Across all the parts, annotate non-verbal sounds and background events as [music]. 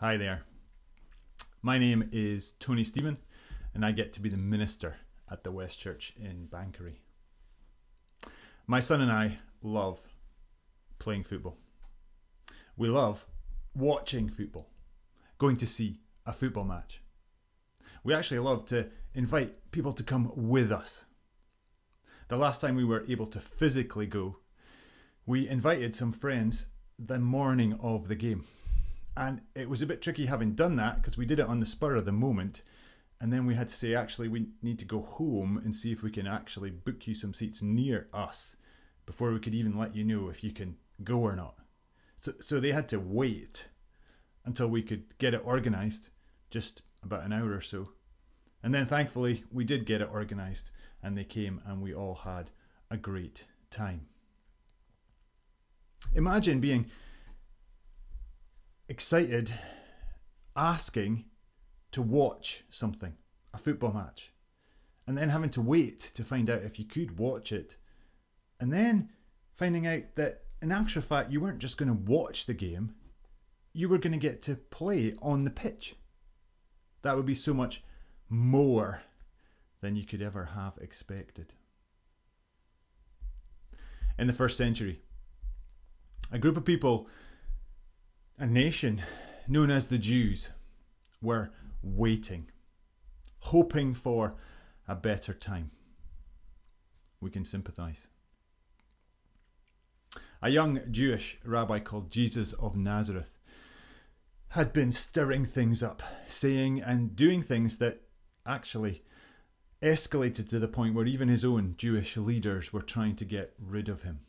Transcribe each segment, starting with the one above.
Hi there. My name is Tony Stephen, and I get to be the minister at the West Church in Banchory. My son and I love playing football. We love watching football, going to see a football match. We actually love to invite people to come with us. The last time we were able to physically go, we invited some friends the morning of the game and it was a bit tricky having done that because we did it on the spur of the moment. And then we had to say, actually, we need to go home and see if we can actually book you some seats near us before we could even let you know if you can go or not. So, so they had to wait until we could get it organised, just about an hour or so. And then thankfully, we did get it organised and they came and we all had a great time. Imagine being excited asking to watch something, a football match, and then having to wait to find out if you could watch it, and then finding out that in actual fact you weren't just going to watch the game, you were going to get to play on the pitch. That would be so much more than you could ever have expected. In the first century, a group of people a nation known as the Jews were waiting, hoping for a better time. We can sympathize. A young Jewish rabbi called Jesus of Nazareth had been stirring things up, saying and doing things that actually escalated to the point where even his own Jewish leaders were trying to get rid of him.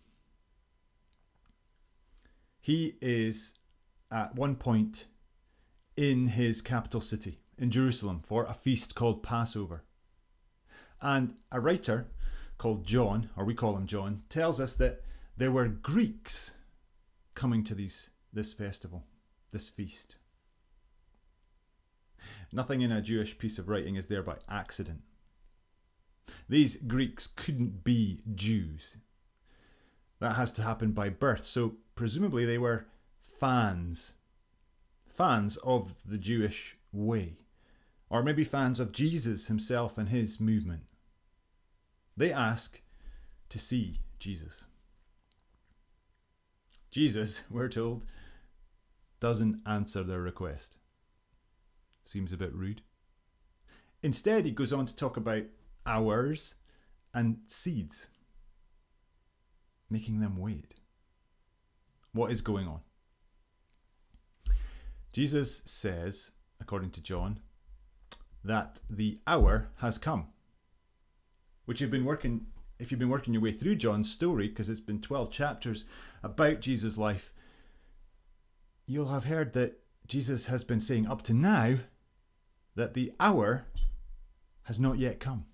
He is at one point in his capital city, in Jerusalem, for a feast called Passover. And a writer called John, or we call him John, tells us that there were Greeks coming to these, this festival, this feast. Nothing in a Jewish piece of writing is there by accident. These Greeks couldn't be Jews. That has to happen by birth, so presumably they were fans, fans of the Jewish way, or maybe fans of Jesus himself and his movement. They ask to see Jesus. Jesus, [laughs] we're told, doesn't answer their request. Seems a bit rude. Instead, he goes on to talk about hours and seeds, making them wait. What is going on? Jesus says, according to John, that the hour has come. Which you've been working, if you've been working your way through John's story, because it's been 12 chapters about Jesus' life, you'll have heard that Jesus has been saying up to now that the hour has not yet come.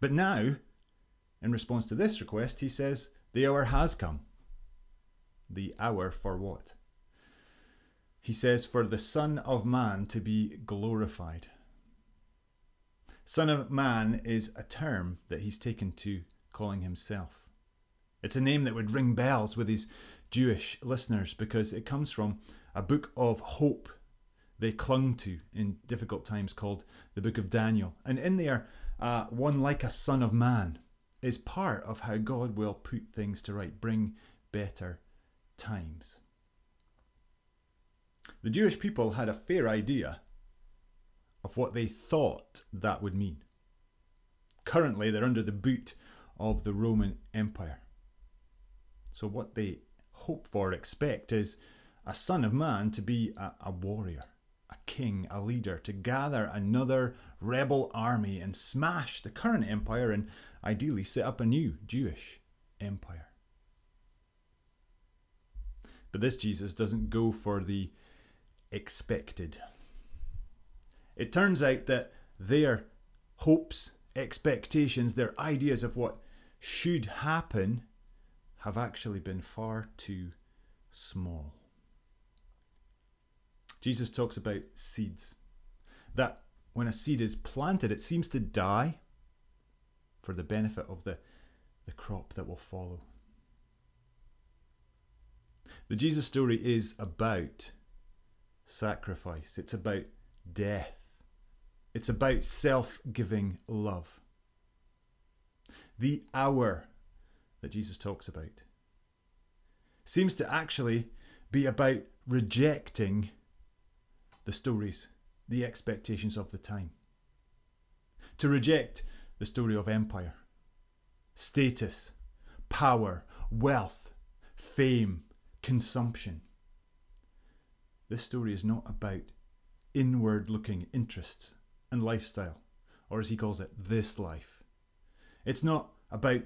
But now, in response to this request, he says, The hour has come. The hour for what? He says, For the Son of Man to be glorified. Son of Man is a term that he's taken to calling himself. It's a name that would ring bells with his Jewish listeners because it comes from a book of hope they clung to in difficult times called the Book of Daniel. And in there, uh, one like a son of man is part of how God will put things to right, bring better times. The Jewish people had a fair idea of what they thought that would mean. Currently, they're under the boot of the Roman Empire. So, what they hope for, expect, is a son of man to be a, a warrior, a king, a leader, to gather another rebel army and smash the current empire and ideally set up a new Jewish empire. But this Jesus doesn't go for the expected. It turns out that their hopes, expectations, their ideas of what should happen have actually been far too small. Jesus talks about seeds. That when a seed is planted, it seems to die for the benefit of the, the crop that will follow. The Jesus story is about sacrifice, it's about death, it's about self giving love. The hour that Jesus talks about seems to actually be about rejecting the stories, the expectations of the time. To reject the story of empire, status, power, wealth, fame, consumption. This story is not about inward looking interests and lifestyle, or as he calls it, this life. It's not about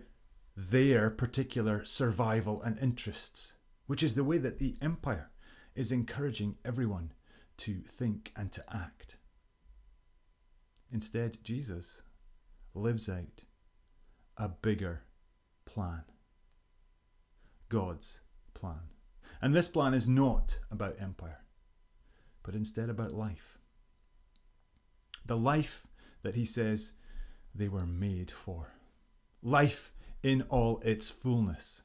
their particular survival and interests, which is the way that the empire is encouraging everyone to think and to act. Instead, Jesus lives out a bigger plan God's plan. And this plan is not about empire, but instead about life. The life that he says they were made for. Life in all its fullness.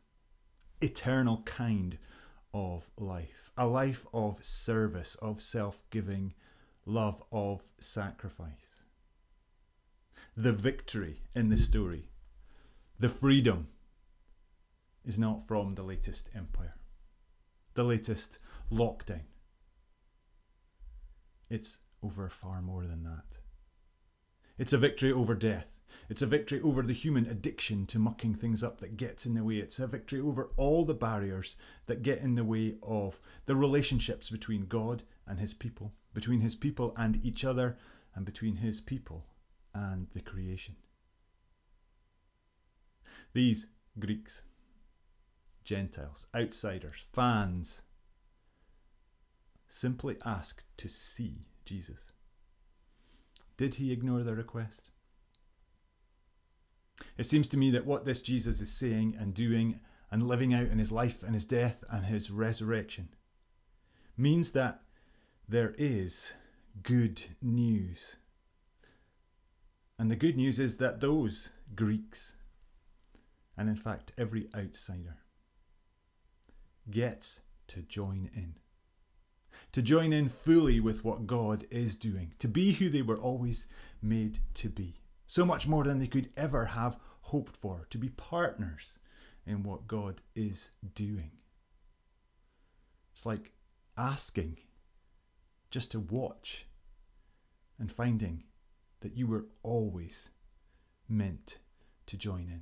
Eternal kind of life. A life of service, of self giving, love, of sacrifice. The victory in the story, the freedom, is not from the latest empire, the latest lockdown. It's over far more than that. It's a victory over death. It's a victory over the human addiction to mucking things up that gets in the way. It's a victory over all the barriers that get in the way of the relationships between God and His people, between His people and each other, and between His people and the creation. These Greeks Gentiles, outsiders, fans, simply asked to see Jesus. Did he ignore their request? It seems to me that what this Jesus is saying and doing and living out in his life and his death and his resurrection means that there is good news. And the good news is that those Greeks, and in fact every outsider, gets to join in. To join in fully with what God is doing, to be who they were always made to be. So much more than they could ever have hoped for, to be partners in what God is doing. It's like asking just to watch and finding that you were always meant to join in.